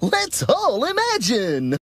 Let's all imagine!